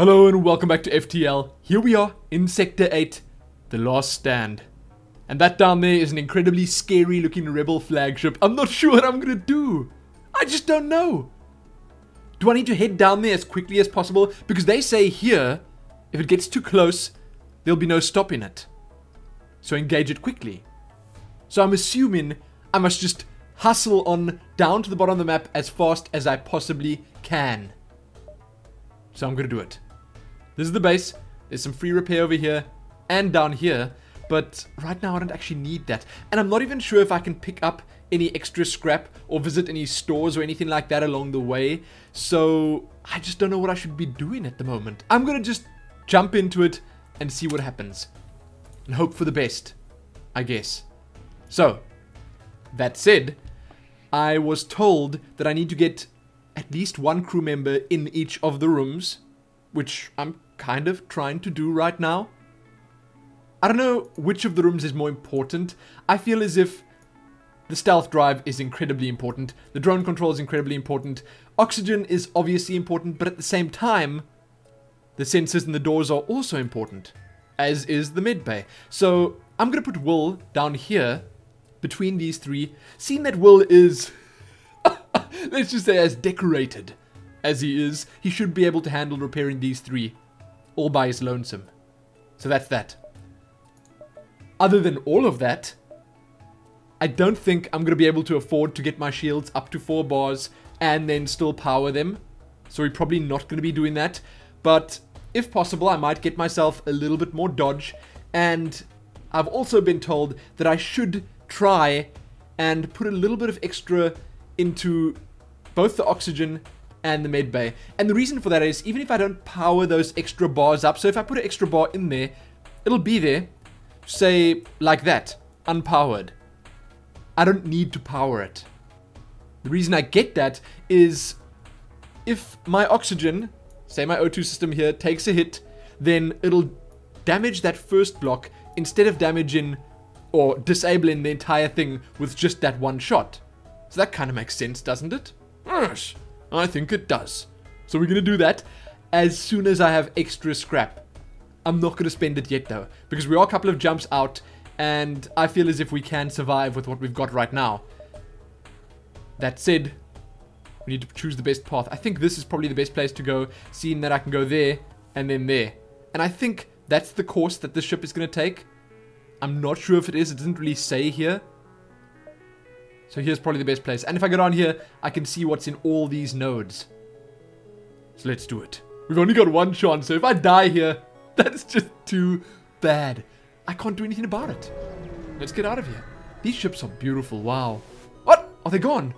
Hello and welcome back to FTL. Here we are in Sector 8, The Last Stand. And that down there is an incredibly scary looking rebel flagship. I'm not sure what I'm gonna do. I just don't know. Do I need to head down there as quickly as possible? Because they say here, if it gets too close, there'll be no stopping it. So engage it quickly. So I'm assuming I must just hustle on down to the bottom of the map as fast as I possibly can. So I'm gonna do it. This is the base. There's some free repair over here and down here. But right now I don't actually need that. And I'm not even sure if I can pick up any extra scrap or visit any stores or anything like that along the way. So I just don't know what I should be doing at the moment. I'm gonna just jump into it and see what happens. And hope for the best, I guess. So, that said, I was told that I need to get at least one crew member in each of the rooms, which I'm kind of trying to do right now. I don't know which of the rooms is more important. I feel as if the stealth drive is incredibly important, the drone control is incredibly important, oxygen is obviously important, but at the same time, the sensors and the doors are also important, as is the med bay. So I'm going to put Will down here between these three, seeing that Will is, let's just say, as decorated as he is, he should be able to handle repairing these three all by his lonesome. So that's that. Other than all of that, I don't think I'm going to be able to afford to get my shields up to 4 bars and then still power them. So we're probably not going to be doing that. But if possible, I might get myself a little bit more dodge. And I've also been told that I should try and put a little bit of extra into both the oxygen and the med bay. And the reason for that is even if I don't power those extra bars up, so if I put an extra bar in there, it'll be there, say like that, unpowered. I don't need to power it. The reason I get that is if my oxygen, say my O2 system here, takes a hit, then it'll damage that first block instead of damaging or disabling the entire thing with just that one shot. So that kind of makes sense, doesn't it? Yes, I think it does. So we're going to do that as soon as I have extra scrap. I'm not going to spend it yet though, because we are a couple of jumps out, and I feel as if we can survive with what we've got right now. That said, we need to choose the best path. I think this is probably the best place to go, seeing that I can go there and then there. And I think that's the course that this ship is going to take. I'm not sure if it is. It doesn't really say here. So here's probably the best place. And if I go down here, I can see what's in all these nodes. So let's do it. We've only got one chance, so if I die here, that's just too bad. I can't do anything about it. Let's get out of here. These ships are beautiful, wow. What? Are they gone?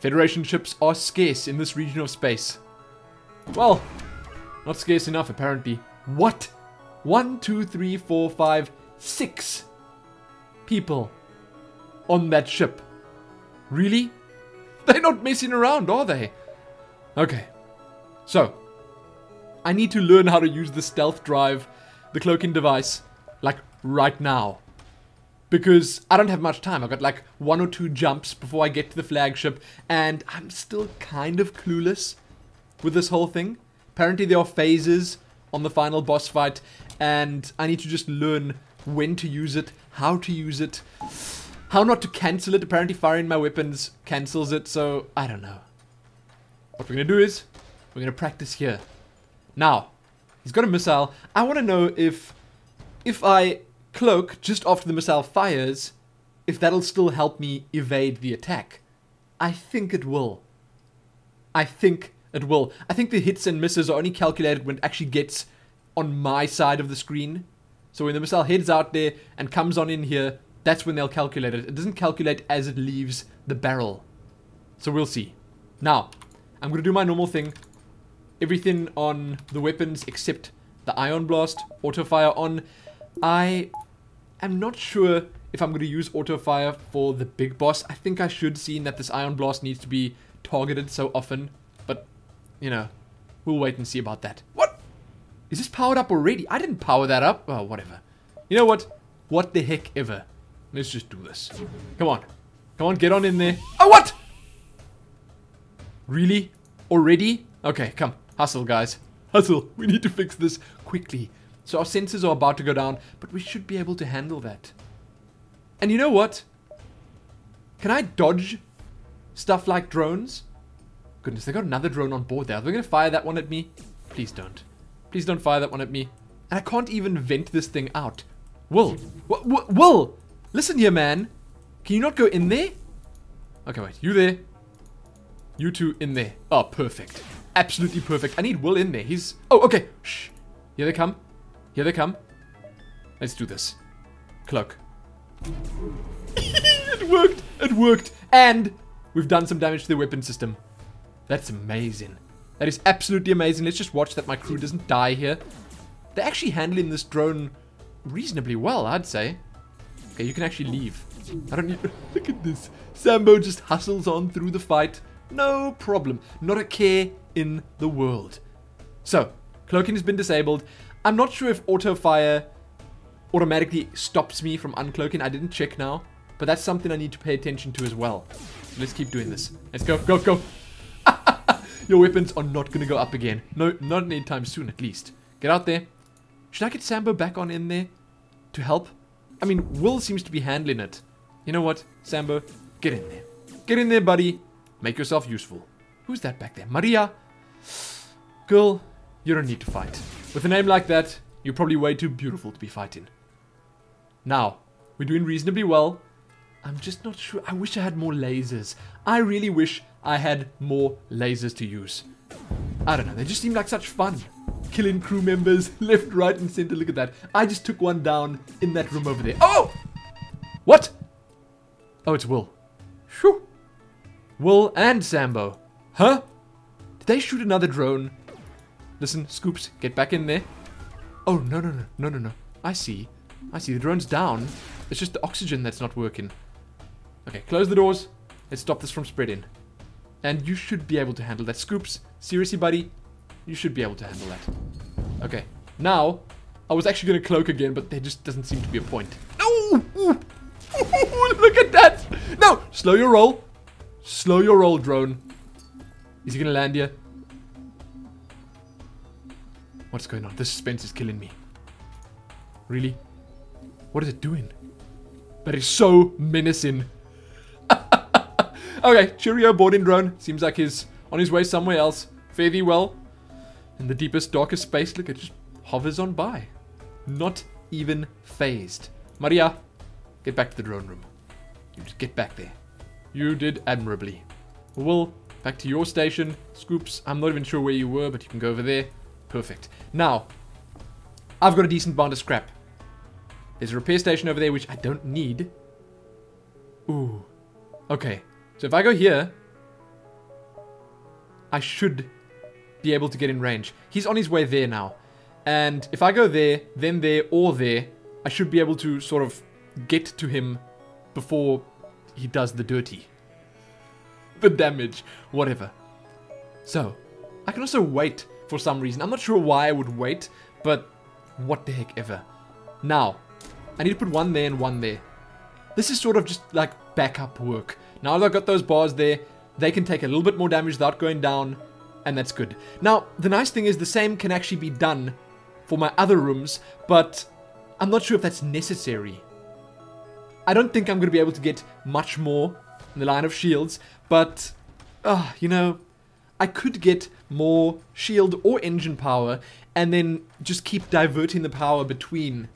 Federation ships are scarce in this region of space. Well, not scarce enough apparently. What? One, two, three, four, five, six people on that ship. Really? They're not messing around, are they? Okay. So, I need to learn how to use the stealth drive, the cloaking device, like right now. Because I don't have much time. I've got like one or two jumps before I get to the flagship, and I'm still kind of clueless with this whole thing. Apparently there are phases on the final boss fight, and I need to just learn when to use it, how to use it, how not to cancel it. Apparently firing my weapons cancels it, so I don't know. What we're going to do is, we're going to practice here. Now, he's got a missile. I want to know if, if I cloak just after the missile fires, if that'll still help me evade the attack. I think it will. I think it will. I think the hits and misses are only calculated when it actually gets on my side of the screen. So when the missile heads out there and comes on in here, that's when they'll calculate it. It doesn't calculate as it leaves the barrel. So we'll see. Now, I'm going to do my normal thing. Everything on the weapons except the ion blast, auto fire on. I am not sure if I'm going to use auto fire for the big boss. I think I should, seeing that this ion blast needs to be targeted so often. But, you know, we'll wait and see about that. What? Is this powered up already? I didn't power that up. Oh, whatever. You know what? What the heck ever. Let's just do this. Come on. Come on, get on in there. Oh, what? Really? Already? Okay, come. Hustle, guys. Hustle. We need to fix this quickly. So our sensors are about to go down, but we should be able to handle that. And you know what? Can I dodge stuff like drones? Goodness, they got another drone on board there. Are they going to fire that one at me? Please don't. Please don't fire that one at me. And I can't even vent this thing out. Will. W Will! Listen here, man. Can you not go in there? Okay, wait. You there. You two in there. Oh, perfect. Absolutely perfect. I need Will in there. He's... Oh, okay. Shh. Here they come. Here they come. Let's do this. Cloak. it worked. It worked. And we've done some damage to the weapon system. That's amazing. That is absolutely amazing. Let's just watch that my crew doesn't die here. They're actually handling this drone reasonably well, I'd say. Okay, you can actually leave. I don't need... Look at this. Sambo just hustles on through the fight. No problem. Not a care in the world. So, cloaking has been disabled. I'm not sure if auto fire automatically stops me from uncloaking. I didn't check now. But that's something I need to pay attention to as well. So let's keep doing this. Let's go, go, go. Your weapons are not going to go up again. No, not anytime soon at least. Get out there. Should I get Sambo back on in there to help? I mean, Will seems to be handling it. You know what, Sambo? Get in there. Get in there, buddy. Make yourself useful. Who's that back there? Maria? Girl, you don't need to fight. With a name like that, you're probably way too beautiful to be fighting. Now, we're doing reasonably well. I'm just not sure. I wish I had more lasers. I really wish I had more lasers to use. I don't know. They just seem like such fun. Killing crew members left, right, and center. Look at that. I just took one down in that room over there. Oh! What? Oh, it's Will. Shoo. Will and Sambo. Huh? Did they shoot another drone? Listen, Scoops, get back in there. Oh, no, no, no, no, no, no. I see. I see. The drone's down. It's just the oxygen that's not working. Okay, close the doors. Let's stop this from spreading. And you should be able to handle that. Scoops, seriously, buddy? You should be able to handle that. Okay, now, I was actually going to cloak again, but there just doesn't seem to be a point. No! Look at that! No! Slow your roll. Slow your roll, drone. Is he going to land here? What's going on? This suspense is killing me. Really? What is it doing? That is so menacing. okay, cheerio boarding drone. Seems like he's on his way somewhere else. Fare thee well. In the deepest, darkest space, look, it just hovers on by. Not even fazed. Maria, get back to the drone room. You just get back there. You did admirably. Will, back to your station. Scoops, I'm not even sure where you were, but you can go over there. Perfect. Now, I've got a decent amount of scrap. There's a repair station over there, which I don't need. Ooh. Okay. So if I go here, I should be able to get in range. He's on his way there now. And if I go there, then there, or there, I should be able to sort of get to him before he does the dirty. The damage, whatever. So, I can also wait for some reason. I'm not sure why I would wait, but what the heck ever. Now, I need to put one there and one there. This is sort of just like backup work. Now that I've got those bars there, they can take a little bit more damage without going down, and that's good. Now, the nice thing is the same can actually be done for my other rooms, but I'm not sure if that's necessary. I don't think I'm going to be able to get much more in the line of shields, but, uh, you know, I could get more shield or engine power and then just keep diverting the power between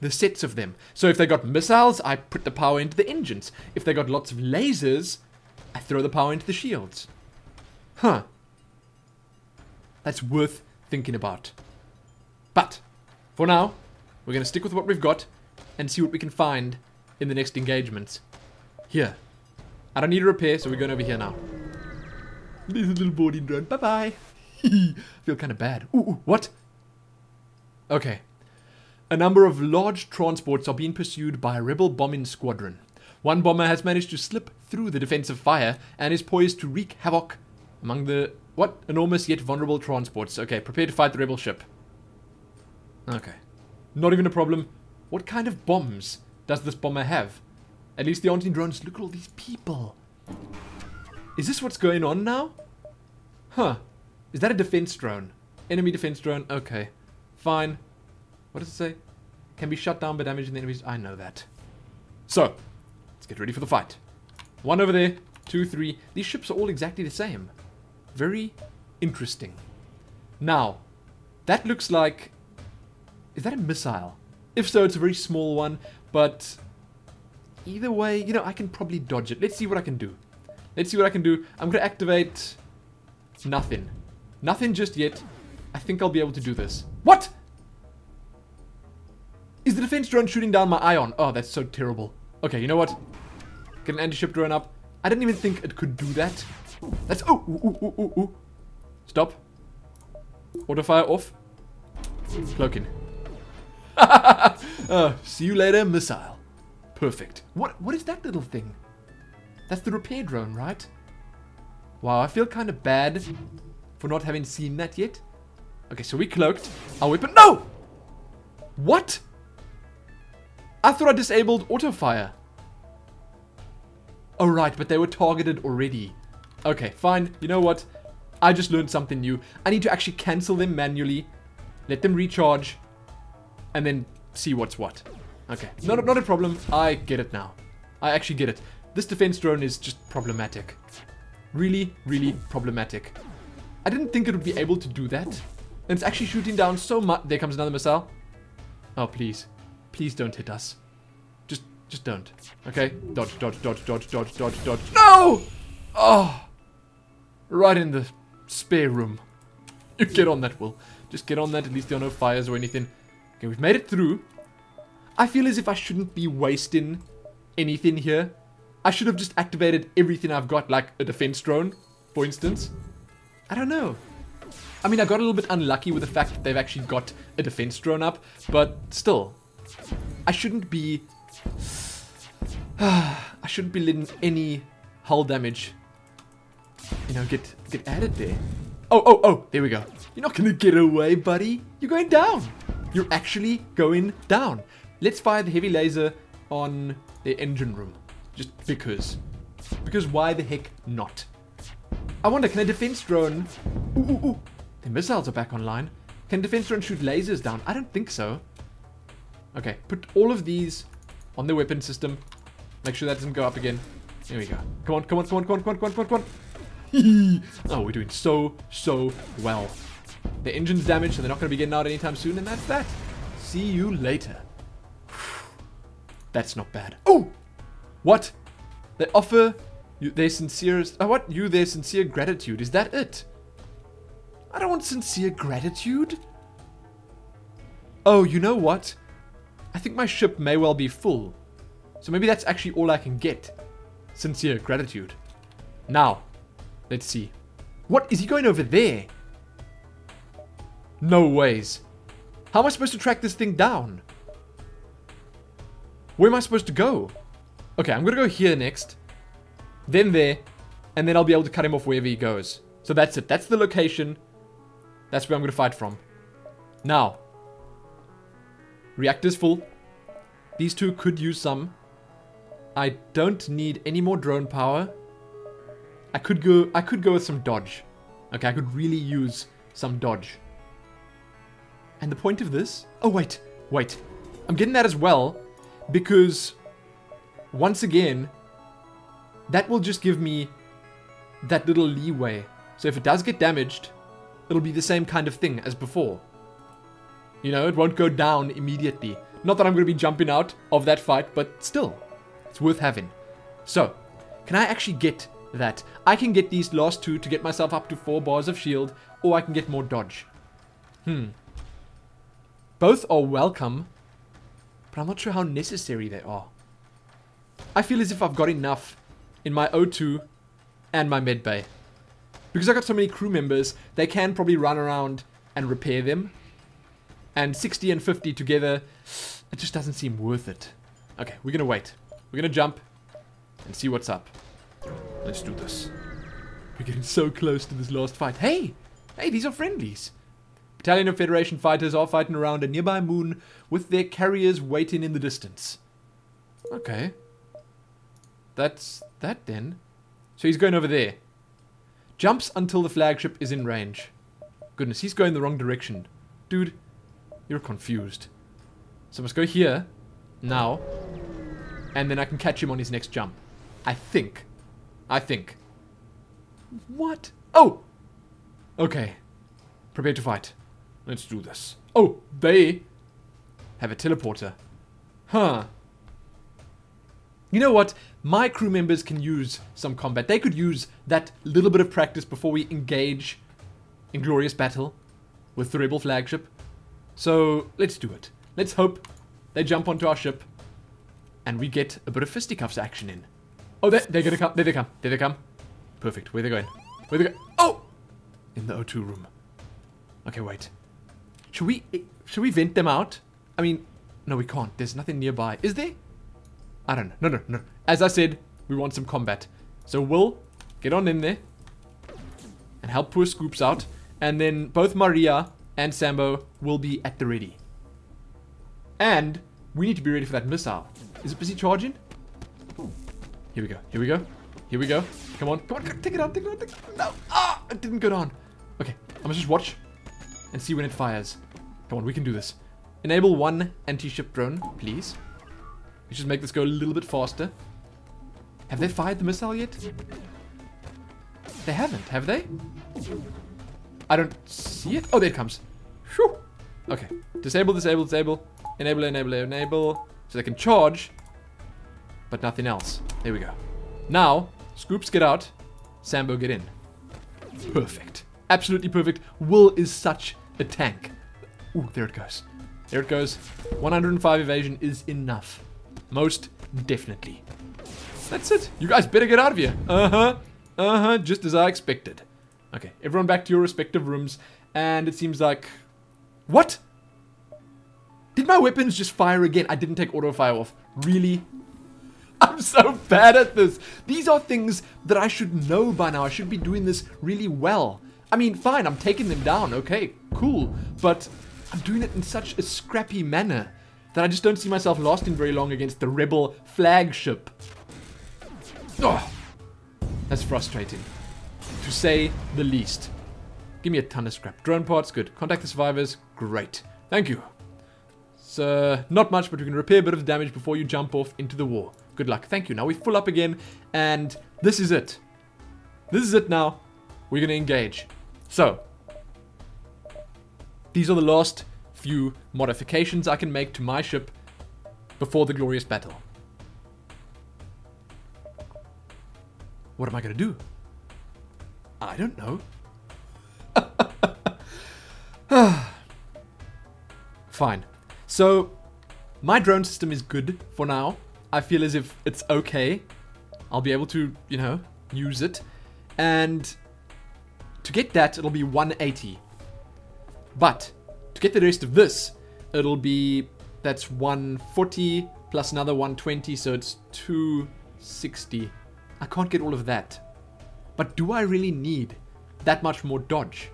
the sets of them. So if they got missiles, I put the power into the engines. If they got lots of lasers, I throw the power into the shields. Huh. That's worth thinking about. But, for now, we're going to stick with what we've got and see what we can find in the next engagements. Here. I don't need a repair, so we're going over here now. There's a little boarding drone. Bye-bye. feel kind of bad. Ooh, ooh, what? Okay. A number of large transports are being pursued by a rebel bombing squadron. One bomber has managed to slip through the defensive fire and is poised to wreak havoc among the, what? Enormous yet vulnerable transports. Okay, prepare to fight the rebel ship. Okay. Not even a problem. What kind of bombs does this bomber have? At least the aren't drones. Look at all these people. Is this what's going on now? Huh. Is that a defense drone? Enemy defense drone. Okay. Fine. What does it say? Can be shut down by damaging the enemies. I know that. So, let's get ready for the fight. One over there. Two, three. These ships are all exactly the same. Very interesting. Now, that looks like... Is that a missile? If so, it's a very small one, but either way, you know, I can probably dodge it. Let's see what I can do. Let's see what I can do. I'm going to activate nothing. Nothing just yet. I think I'll be able to do this. What? Is the defense drone shooting down my ion? Oh, that's so terrible. Okay, you know what? Get an anti-ship drone up. I didn't even think it could do that. That's... Oh! Ooh, ooh, ooh, ooh. Stop. Auto fire off. Cloaking. uh, see you later, missile. Perfect. What? What is that little thing? That's the repair drone, right? Wow, I feel kind of bad for not having seen that yet. Okay, so we cloaked. Our weapon. No! What? I thought I disabled auto fire. Oh, right, but they were targeted already. Okay, fine. You know what? I just learned something new. I need to actually cancel them manually. Let them recharge. And then see what's what. Okay, not, not a problem. I get it now. I actually get it. This defense drone is just problematic. Really, really problematic. I didn't think it would be able to do that. And it's actually shooting down so much. There comes another missile. Oh, please. Please don't hit us. Just, just don't. Okay? Dodge, dodge, dodge, dodge, dodge, dodge, dodge. No! Oh! Right in the spare room. You get on that, Will. Just get on that. At least there are no fires or anything. Okay, we've made it through. I feel as if I shouldn't be wasting anything here. I should have just activated everything I've got, like a defense drone, for instance. I don't know. I mean, I got a little bit unlucky with the fact that they've actually got a defense drone up, but still. I shouldn't be... I shouldn't be letting any hull damage, you know, get, get added there. Oh, oh, oh, there we go. You're not gonna get away, buddy. You're going down. You're actually going down. Let's fire the heavy laser on the engine room. Just because. Because why the heck not? I wonder, can a defense drone... Ooh, ooh, ooh. The missiles are back online. Can defense drone shoot lasers down? I don't think so. Okay, put all of these on the weapon system. Make sure that doesn't go up again. There we go. Come on, come on, come on, come on, come on, come on, come on, come on. oh, we're doing so, so well. The engine's damaged, so they're not going to be getting out anytime soon, and that's that. See you later. That's not bad. Oh! What? They offer you their sincere... Uh, what? You their sincere gratitude. Is that it? I don't want sincere gratitude. Oh, you know what? I think my ship may well be full. So maybe that's actually all I can get. Sincere gratitude. Now, let's see. What? Is he going over there? No ways. How am I supposed to track this thing down? Where am I supposed to go? Okay, I'm gonna go here next. Then there. And then I'll be able to cut him off wherever he goes. So that's it. That's the location. That's where I'm gonna fight from. Now. Reactor's full. These two could use some. I don't need any more drone power. I could go I could go with some dodge. Okay, I could really use some dodge. And the point of this... Oh, wait. Wait. I'm getting that as well because once again, that will just give me that little leeway. So if it does get damaged, it'll be the same kind of thing as before. You know, it won't go down immediately. Not that I'm going to be jumping out of that fight, but still, it's worth having. So, can I actually get that? I can get these last two to get myself up to four bars of shield, or I can get more dodge. Hmm. Both are welcome, but I'm not sure how necessary they are. I feel as if I've got enough in my O2 and my medbay. Because I've got so many crew members, they can probably run around and repair them. And 60 and 50 together, it just doesn't seem worth it. Okay, we're gonna wait. We're gonna jump and see what's up. Let's do this. We're getting so close to this last fight. Hey! Hey, these are friendlies. Battalion of Federation fighters are fighting around a nearby moon with their carriers waiting in the distance. Okay. That's that then. So he's going over there. Jumps until the flagship is in range. goodness, he's going the wrong direction. Dude, you're confused. So let's go here. Now. And then I can catch him on his next jump. I think. I think. What? Oh! Okay. Prepare to fight. Let's do this. Oh, they have a teleporter. Huh. You know what? My crew members can use some combat. They could use that little bit of practice before we engage in glorious battle with the rebel flagship. So let's do it. Let's hope they jump onto our ship and we get a bit of fisticuffs action in. Oh, they're, they're gonna come. There they come. There they come. Perfect. Where they going? Where they go? Oh! In the O2 room. Okay, wait. Should we eh, should we vent them out? I mean, no, we can't. There's nothing nearby. Is there? I don't know. No, no, no. As I said, we want some combat. So we'll get on in there and help poor Scoops out. And then both Maria and Sambo will be at the ready. And we need to be ready for that missile. Is it busy charging? Here we go. Here we go. Here we go. Come on. Come on. Take it on. Take it on. Take it on. No. Ah! It didn't go down. Okay. I'm gonna just watch and see when it fires. Come on. We can do this. Enable one anti-ship drone, please. Let's just make this go a little bit faster. Have they fired the missile yet? They haven't, have they? I don't see it. Oh, there it comes. Whew. Okay. Disable, disable, disable. Enable, enable, enable. So they can charge, but nothing else. There we go. Now, Scoops get out. Sambo get in. Perfect. Absolutely perfect. Will is such a tank. Ooh, there it goes. There it goes. 105 evasion is enough. Most definitely. That's it. You guys better get out of here. Uh-huh. Uh-huh. Just as I expected. Okay, everyone back to your respective rooms. And it seems like... What? Did my weapons just fire again? I didn't take auto fire off. Really? I'm so bad at this. These are things that I should know by now. I should be doing this really well. I mean, fine, I'm taking them down. Okay, cool. But I'm doing it in such a scrappy manner that I just don't see myself lasting very long against the rebel flagship. Oh, that's frustrating, to say the least. Give me a ton of scrap. Drone parts, good. Contact the survivors, great. Thank you. So, not much, but we can repair a bit of damage before you jump off into the war. Good luck. Thank you. Now we full up again, and this is it. This is it now. We're going to engage. So, these are the last few modifications I can make to my ship before the glorious battle. What am I going to do? I don't know. Fine. So, my drone system is good for now. I feel as if it's okay. I'll be able to, you know, use it. And to get that, it'll be 180. But to get the rest of this, it'll be, that's 140 plus another 120, so it's 260. I can't get all of that. But do I really need that much more dodge?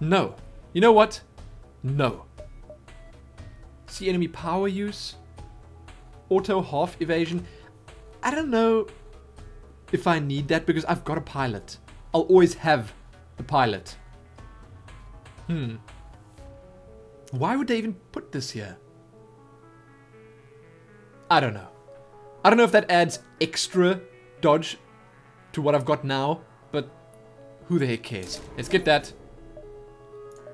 No. You know what? No. See enemy power use? Auto half evasion? I don't know if I need that because I've got a pilot. I'll always have a pilot. Hmm. Why would they even put this here? I don't know. I don't know if that adds extra dodge to what I've got now, but who the heck cares? Let's get that.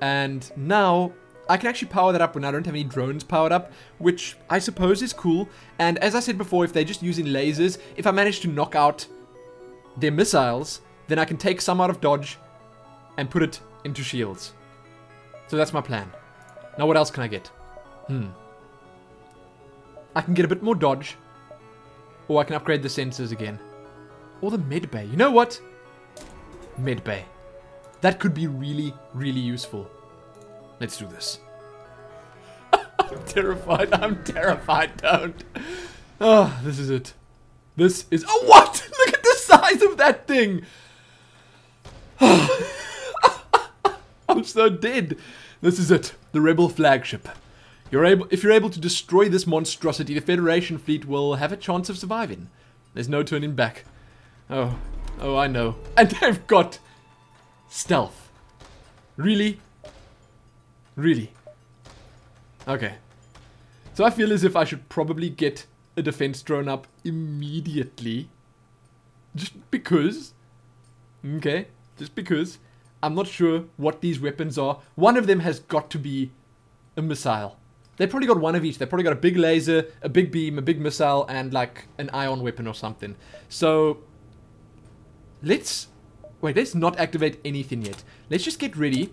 And now I can actually power that up when I don't have any drones powered up, which I suppose is cool. And as I said before, if they're just using lasers, if I manage to knock out their missiles, then I can take some out of dodge and put it into shields. So that's my plan. Now what else can I get? Hmm. I can get a bit more dodge. Or I can upgrade the sensors again. Or the med bay. You know what? Med bay. That could be really, really useful. Let's do this. I'm terrified. I'm terrified. Don't. Oh, this is it. This is. Oh, what? Look at the size of that thing. I'm so dead. This is it. The rebel flagship. You're able, if you're able to destroy this monstrosity, the Federation fleet will have a chance of surviving. There's no turning back. Oh, oh, I know. And they've got stealth. Really? Really? Okay. So I feel as if I should probably get a defense drone up immediately. Just because. Okay? Just because. I'm not sure what these weapons are. One of them has got to be a missile. They probably got one of each. They probably got a big laser, a big beam, a big missile, and like an ion weapon or something. So let's wait. Let's not activate anything yet. Let's just get ready.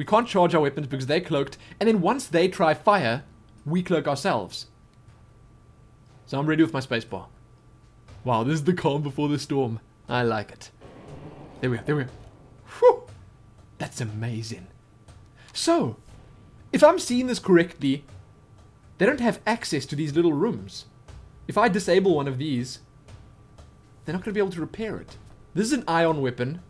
We can't charge our weapons because they're cloaked, and then once they try fire, we cloak ourselves. So I'm ready with my spacebar. Wow, this is the calm before the storm. I like it. There we are. There we are. Whew. That's amazing. So, if I'm seeing this correctly, they don't have access to these little rooms. If I disable one of these, they're not going to be able to repair it. This is an ion weapon.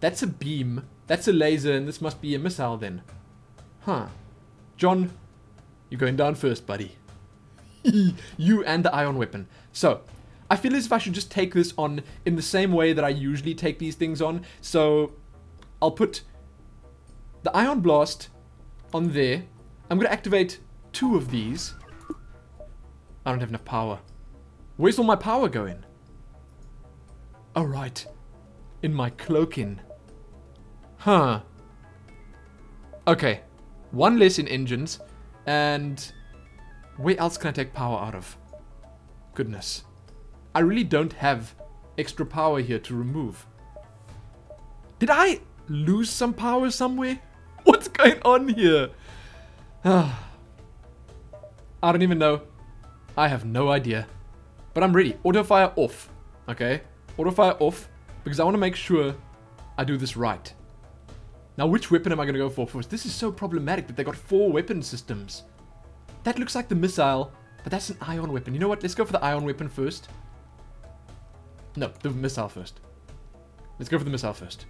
That's a beam. That's a laser, and this must be a missile then. Huh. John, you're going down first, buddy. you and the ion weapon. So, I feel as if I should just take this on in the same way that I usually take these things on. So, I'll put the ion blast on there. I'm going to activate two of these. I don't have enough power. Where's all my power going? Oh. In my cloaking. Huh. Okay. One less in engines. And where else can I take power out of? Goodness. I really don't have extra power here to remove. Did I lose some power somewhere? What's going on here? I don't even know. I have no idea. But I'm ready. Auto fire off. Okay? Auto fire off. Because I want to make sure I do this right. Now, which weapon am I going to go for first? This is so problematic that they got four weapon systems. That looks like the missile, but that's an ion weapon. You know what? Let's go for the ion weapon first. No, the missile first. Let's go for the missile first.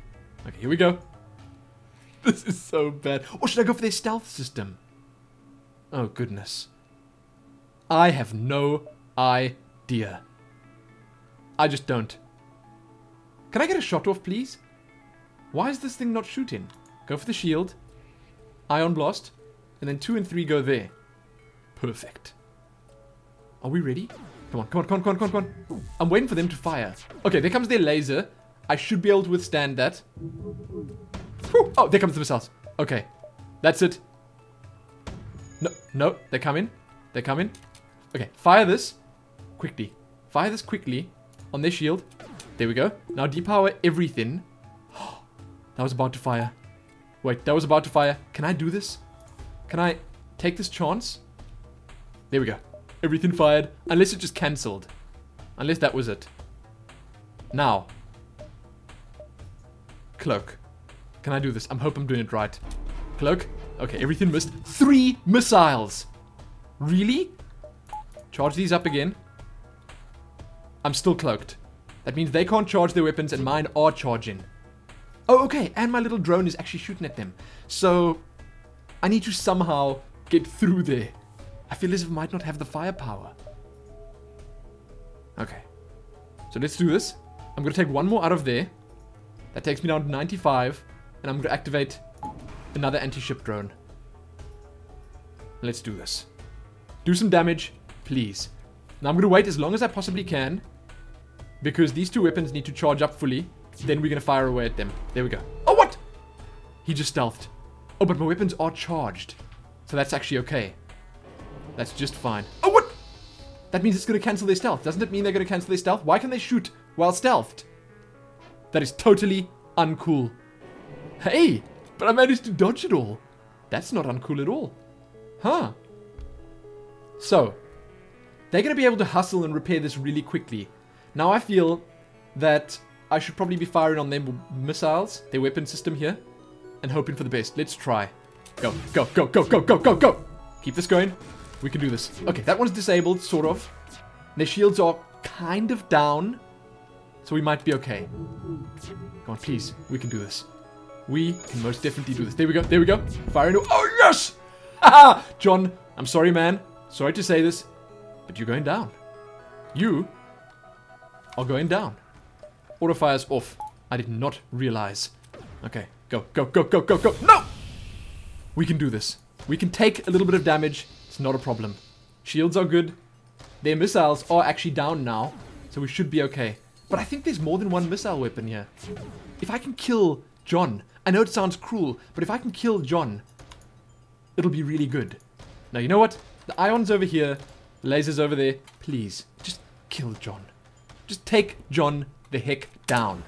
Okay, here we go. This is so bad. Or should I go for their stealth system? Oh, goodness. I have no idea. I just don't. Can I get a shot off, please? Why is this thing not shooting? Go for the shield. Ion blast. And then two and three go there. Perfect. Are we ready? Come on, come on, come on, come on, come on. I'm waiting for them to fire. Okay, there comes their laser. I should be able to withstand that. Whew. Oh, there comes the missiles. Okay, that's it. No, no, they're coming. They're coming. Okay, fire this quickly. Fire this quickly on their shield. There we go. Now depower everything. that was about to fire. Wait, that was about to fire. Can I do this? Can I take this chance? There we go. Everything fired. Unless it just cancelled. Unless that was it. Now. Cloak. Can I do this? I'm hope I'm doing it right. Cloak. Okay, everything missed. Three missiles! Really? Charge these up again. I'm still cloaked. That means they can't charge their weapons and mine are charging. Oh, okay, and my little drone is actually shooting at them. So, I need to somehow get through there. I feel as if I might not have the firepower. Okay. So let's do this. I'm going to take one more out of there. That takes me down to 95. And I'm going to activate another anti-ship drone. Let's do this. Do some damage, please. Now I'm going to wait as long as I possibly can. Because these two weapons need to charge up fully. Then we're to fire away at them. There we go. Oh, what? He just stealthed. Oh, but my weapons are charged. So that's actually okay. That's just fine. Oh, what? That means it's to cancel their stealth. Doesn't it mean they're to cancel their stealth? Why can they shoot while stealthed? That is totally uncool. Hey, but I managed to dodge it all. That's not uncool at all. Huh. So, they're going to be able to hustle and repair this really quickly. Now I feel that I should probably be firing on their missiles, their weapon system here, and hoping for the best. Let's try. Go, go, go, go, go, go, go, go! Keep this going. We can do this. Okay, that one's disabled, sort of. Their shields are kind of down. So we might be okay. Come on, please. We can do this. We can most definitely do this. There we go. There we go. Fire into... Oh, yes! Haha! John, I'm sorry, man. Sorry to say this, but you're going down. You are going down. Auto fire's off. I did not realize. Okay. Go, go, go, go, go, go. No! We can do this. We can take a little bit of damage. It's not a problem. Shields are good. Their missiles are actually down now. So we should be okay. But I think there's more than one missile weapon here. If I can kill John, I know it sounds cruel, but if I can kill John, it'll be really good. Now, you know what? The ion's over here, lasers over there. Please, just kill John. Just take John the heck down.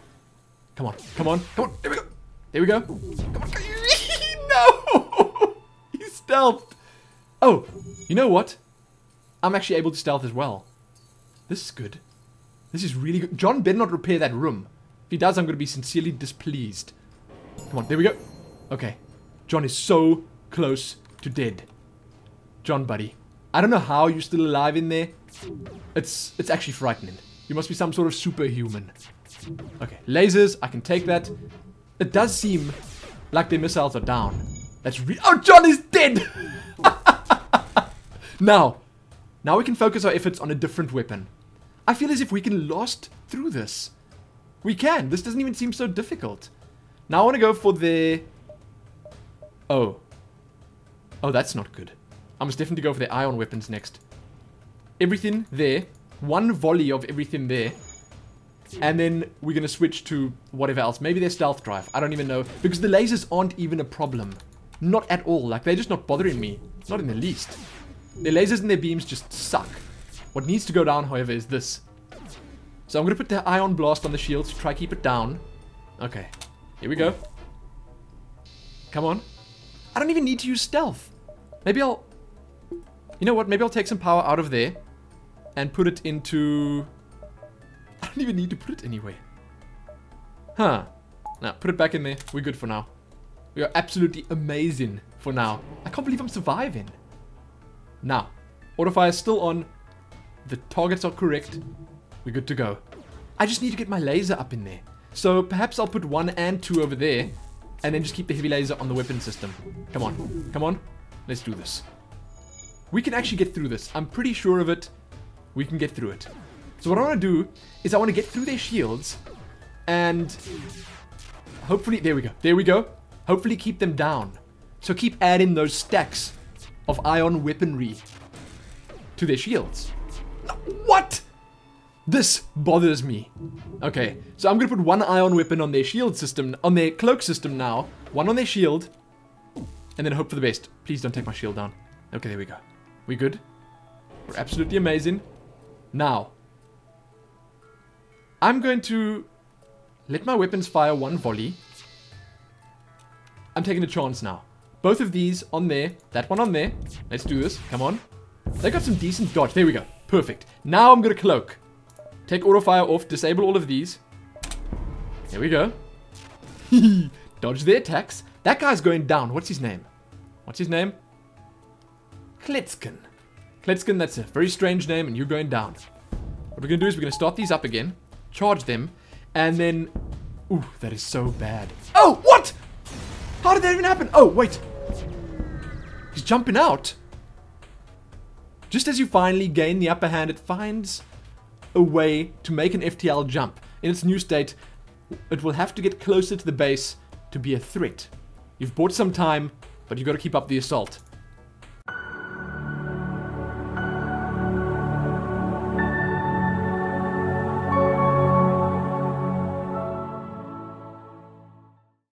Come on, come on, come on. There we go. There we go. Come on. no! he stealthed. Oh, you know what? I'm actually able to stealth as well. This is good. This is really good. John better not repair that room. If he does, I'm going to be sincerely displeased. Come on, there we go. Okay. John is so close to dead. John, buddy. I don't know how you're still alive in there. It's it's actually frightening. You must be some sort of superhuman. Okay, lasers, I can take that. It does seem like their missiles are down. That's re- Oh, John is dead! now, now we can focus our efforts on a different weapon. I feel as if we can last through this. We can. This doesn't even seem so difficult. Now I want to go for the... Oh. Oh, that's not good. I must definitely go for the ion weapons next. Everything there. One volley of everything there. And then we're going to switch to whatever else. Maybe their stealth drive. I don't even know. Because the lasers aren't even a problem. Not at all. Like, they're just not bothering me. Not in the least. Their lasers and their beams just suck. What needs to go down, however, is this. So I'm going to put the Ion Blast on the shield to try to keep it down. Okay. Here we go. Come on. I don't even need to use stealth. Maybe I'll... You know what? Maybe I'll take some power out of there. And put it into... I don't even need to put it anywhere. Huh. Now, put it back in there. We're good for now. We are absolutely amazing for now. I can't believe I'm surviving. Now, Autofire is still on. The targets are correct. We're good to go. I just need to get my laser up in there. So perhaps I'll put one and two over there. And then just keep the heavy laser on the weapon system. Come on. Come on. Let's do this. We can actually get through this. I'm pretty sure of it. We can get through it. So what I want to do is I want to get through their shields. And hopefully... There we go. There we go. Hopefully keep them down. So keep adding those stacks of ion weaponry to their shields. What? This bothers me. Okay, so I'm gonna put one ion weapon on their shield system, on their cloak system now, one on their shield, and then hope for the best. Please don't take my shield down. Okay, there we go. We good? We're absolutely amazing. Now, I'm going to let my weapons fire one volley. I'm taking a chance now. Both of these on there, that one on there. Let's do this, come on. They got some decent dodge. There we go. Perfect. Now I'm going to cloak. Take auto fire off. Disable all of these. Here we go. dodge the attacks. That guy's going down. What's his name? What's his name? Kletskin. Kletskin, that's a very strange name, and you're going down. What we're going to do is we're going to start these up again. Charge them. And then... Ooh, that is so bad. Oh, what? How did that even happen? Oh, wait. He's jumping out. Just as you finally gain the upper hand, it finds a way to make an FTL jump. In its new state, it will have to get closer to the base to be a threat. You've bought some time, but you've got to keep up the assault.